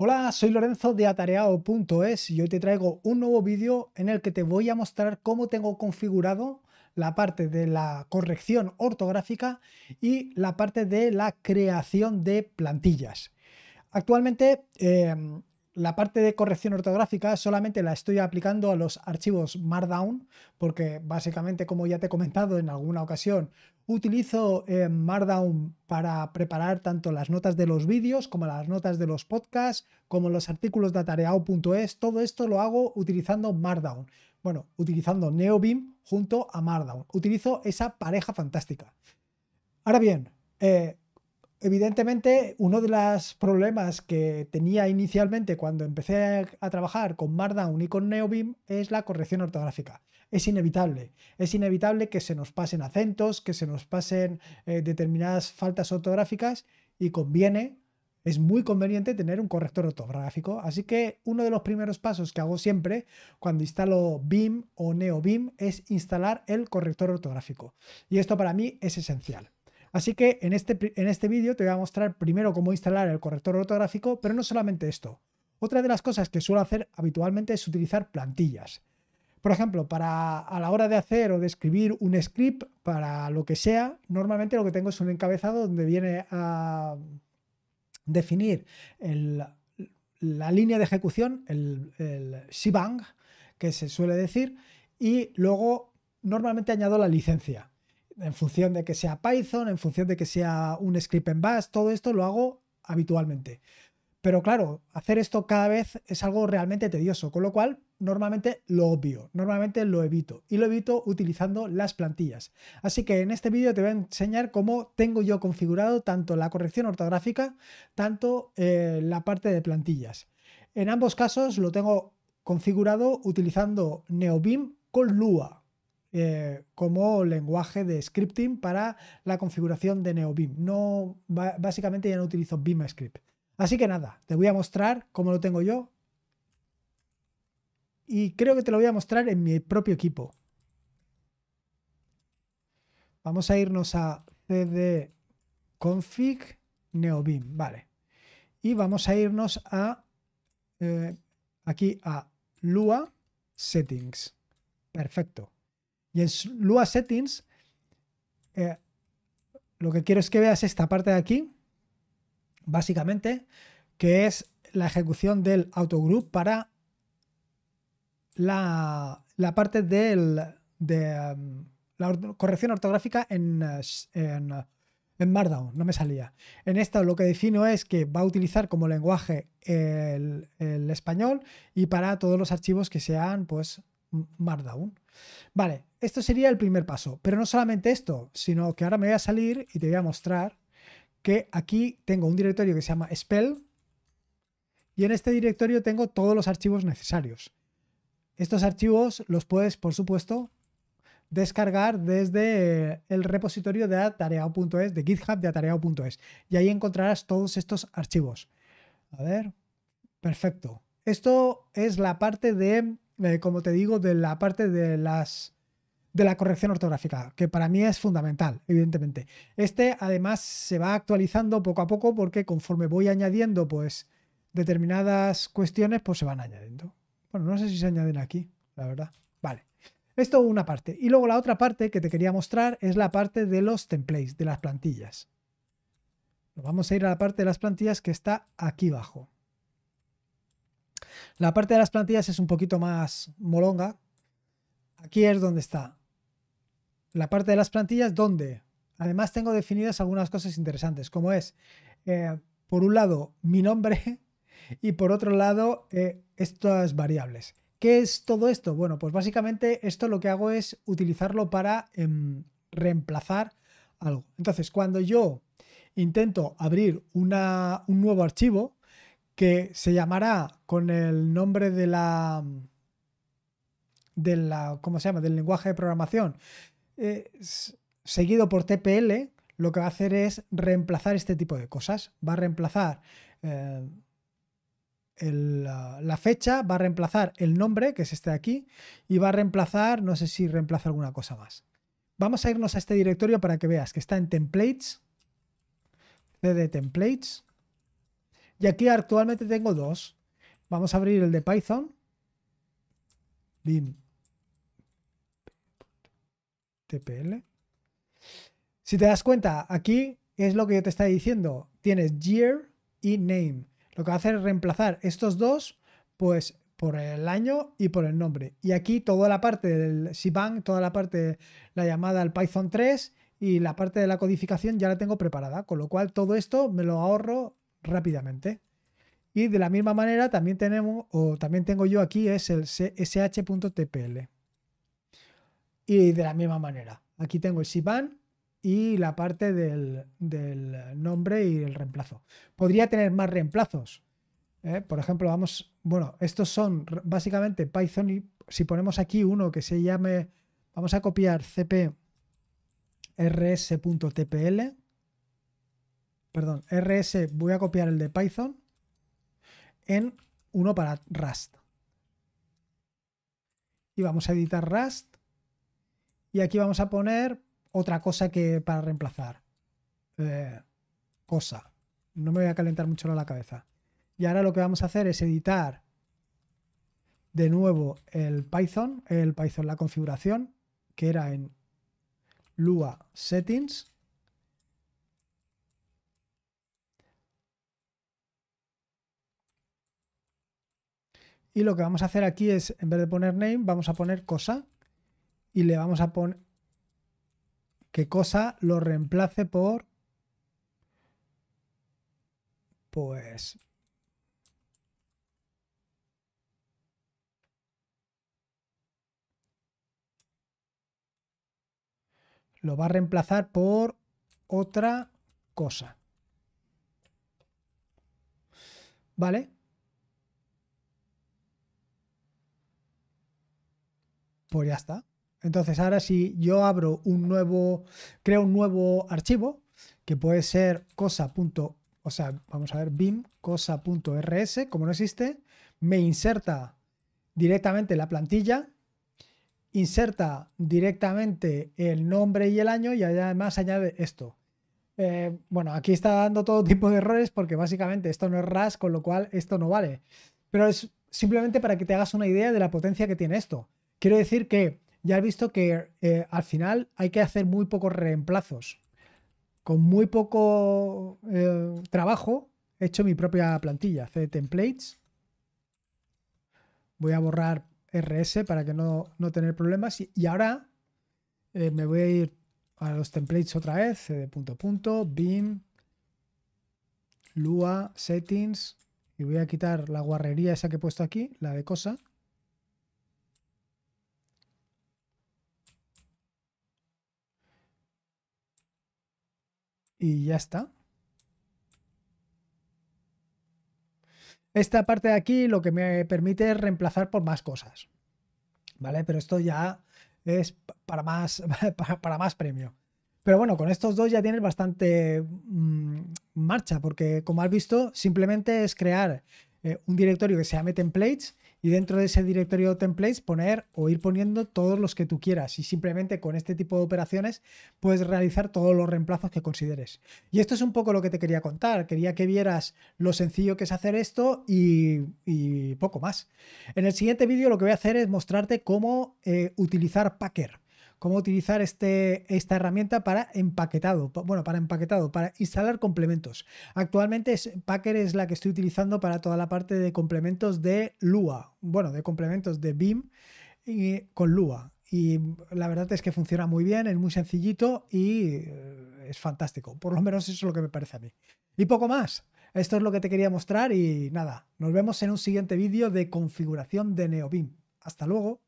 Hola, soy Lorenzo de atareado.es y hoy te traigo un nuevo vídeo en el que te voy a mostrar cómo tengo configurado la parte de la corrección ortográfica y la parte de la creación de plantillas. Actualmente em, la parte de corrección ortográfica solamente la estoy aplicando a los archivos Markdown porque básicamente como ya te he comentado en alguna ocasión Utilizo eh, Markdown para preparar tanto las notas de los vídeos como las notas de los podcasts, como los artículos de atareado.es. Todo esto lo hago utilizando Markdown. Bueno, utilizando NeoBeam junto a Markdown. Utilizo esa pareja fantástica. Ahora bien, eh, evidentemente uno de los problemas que tenía inicialmente cuando empecé a trabajar con Markdown y con NeoBeam es la corrección ortográfica es inevitable. Es inevitable que se nos pasen acentos, que se nos pasen eh, determinadas faltas ortográficas y conviene, es muy conveniente tener un corrector ortográfico. Así que uno de los primeros pasos que hago siempre cuando instalo BIM o NeoBIM es instalar el corrector ortográfico. Y esto para mí es esencial. Así que en este, en este vídeo te voy a mostrar primero cómo instalar el corrector ortográfico, pero no solamente esto. Otra de las cosas que suelo hacer habitualmente es utilizar plantillas. Por ejemplo, para a la hora de hacer o de escribir un script para lo que sea, normalmente lo que tengo es un encabezado donde viene a definir la línea de ejecución, el, el shebang, que se suele decir, y luego normalmente añado la licencia. En función de que sea Python, en función de que sea un script en Bash, todo esto lo hago habitualmente. Pero claro, hacer esto cada vez es algo realmente tedioso, con lo cual normalmente lo obvio, normalmente lo evito y lo evito utilizando las plantillas. Así que en este vídeo te voy a enseñar cómo tengo yo configurado tanto la corrección ortográfica, tanto eh, la parte de plantillas. En ambos casos lo tengo configurado utilizando NeoBeam con Lua. Eh, como lenguaje de scripting para la configuración de NeoBeam. No, básicamente ya no utilizo Beam Script. Así que nada, te voy a mostrar cómo lo tengo yo. Y creo que te lo voy a mostrar en mi propio equipo. Vamos a irnos a cd config neobeam, vale. Y vamos a irnos a eh, aquí a Lua settings. Perfecto. Y en Lua settings eh, lo que quiero es que veas esta parte de aquí básicamente, que es la ejecución del autogroup para la, parte del, de um, la corrección ortográfica en, en, Markdown, no me salía. En esta lo que defino es que va a utilizar como lenguaje el, el español y para todos los archivos que sean pues Markdown. Vale, esto sería el primer paso, pero no solamente esto, sino que ahora me voy a salir y te voy a mostrar que aquí tengo un directorio que se llama spell y en este directorio tengo todos los archivos necesarios. Estos archivos los puedes, por supuesto, descargar desde el repositorio de atareado.es, de GitHub de atareado.es. Y ahí encontrarás todos estos archivos. A ver, perfecto. Esto es la parte de, como te digo, de la parte de las de la corrección ortográfica, que para mí es fundamental, evidentemente. Este además se va actualizando poco a poco porque conforme voy añadiendo pues determinadas cuestiones pues se van añadiendo. Bueno, no sé si se añaden aquí, la verdad. Vale. Esto una parte. Y luego la otra parte que te quería mostrar es la parte de los templates, de las plantillas. vamos a ir a la parte de las plantillas que está aquí abajo. La parte de las plantillas es un poquito más molonga. Aquí es donde está la parte de las plantillas donde además tengo definidas algunas cosas interesantes, como es, eh, por un lado, mi nombre y por otro lado, eh, estas variables. ¿Qué es todo esto? Bueno, pues básicamente esto lo que hago es utilizarlo para em, reemplazar algo. Entonces, cuando yo intento abrir un nuevo archivo que se llamará con el nombre de la, de la, ¿cómo se llama? Del lenguaje de programación eh, seguido por TPL, lo que va a hacer es reemplazar este tipo de cosas. Va a reemplazar eh, la, fecha, va a reemplazar el nombre, que es este de aquí, y va a reemplazar, no sé si reemplaza alguna cosa más. Vamos a irnos a este directorio para que veas que está en templates, cd templates, Y aquí actualmente tengo dos. Vamos a abrir el de Python. Bim. TPL. Si te das cuenta, aquí es lo que yo te estaba diciendo. Tienes year y name. Lo que va a hacer es reemplazar estos dos, pues por el año y por el nombre. Y aquí toda la parte del Shebang, toda la parte de la llamada al Python 3 y la parte de la codificación ya la tengo preparada, con lo cual todo esto me lo ahorro rápidamente. Y de la misma manera también tenemos, o también tengo yo aquí, es el sh.tpl. Y de la misma manera, aquí tengo el Shebang y la parte del, del nombre y el reemplazo. Podría tener más reemplazos, ¿eh? Por ejemplo, vamos, bueno, estos son básicamente Python y si ponemos aquí uno que se llame, vamos a copiar cp rs.tpl, perdón, rs, voy a copiar el de Python en uno para Rust. Y vamos a editar Rust y aquí vamos a poner otra cosa que para reemplazar. Eh, cosa. No me voy a calentar mucho la cabeza. Y ahora lo que vamos a hacer es editar de nuevo el Python, el Python, la configuración, que era en Lua Settings. Y lo que vamos a hacer aquí es, en vez de poner name, vamos a poner cosa. Y le vamos a poner que cosa lo reemplace por pues lo va a reemplazar por otra cosa. ¿Vale? Pues ya está. Entonces ahora si yo abro un nuevo, creo un nuevo archivo, que puede ser cosa. O sea, vamos a ver, bim cosa.rs, como no existe, me inserta directamente la plantilla inserta directamente el nombre y el año y además añade esto. Eh, bueno, aquí está dando todo tipo de errores porque básicamente esto no es RAS, con lo cual esto no vale. Pero es simplemente para que te hagas una idea de la potencia que tiene esto. Quiero decir que ya has visto que eh, al final hay que hacer muy pocos reemplazos. Con muy poco eh, trabajo he hecho mi propia plantilla, C templates. Voy a borrar RS para que no, no tener problemas. Y, ahora eh, me voy a ir a los templates otra vez, cd punto punto, beam, lua, settings, y voy a quitar la guarrería esa que he puesto aquí, la de cosa. Y ya está. Esta parte de aquí lo que me permite es reemplazar por más cosas. ¿Vale? Pero esto ya es para más, para, más premio. Pero bueno, con estos dos ya tienes bastante mm, marcha, porque como has visto, simplemente es crear eh, un directorio que se llame templates y dentro de ese directorio templates poner o ir poniendo todos los que tú quieras y simplemente con este tipo de operaciones puedes realizar todos los reemplazos que consideres. Y esto es un poco lo que te quería contar. Quería que vieras lo sencillo que es hacer esto y, poco más. En el siguiente vídeo lo que voy a hacer es mostrarte cómo eh, utilizar Packer cómo utilizar este, esta herramienta para empaquetado, bueno, para empaquetado, para instalar complementos. Actualmente Packer es la que estoy utilizando para toda la parte de complementos de Lua, bueno, de complementos de BIM y, con Lua. Y la verdad es que funciona muy bien, es muy sencillito y eh, es fantástico. Por lo menos eso es lo que me parece a mí. Y poco más. Esto es lo que te quería mostrar y nada, nos vemos en un siguiente vídeo de configuración de NeoBIM. Hasta luego.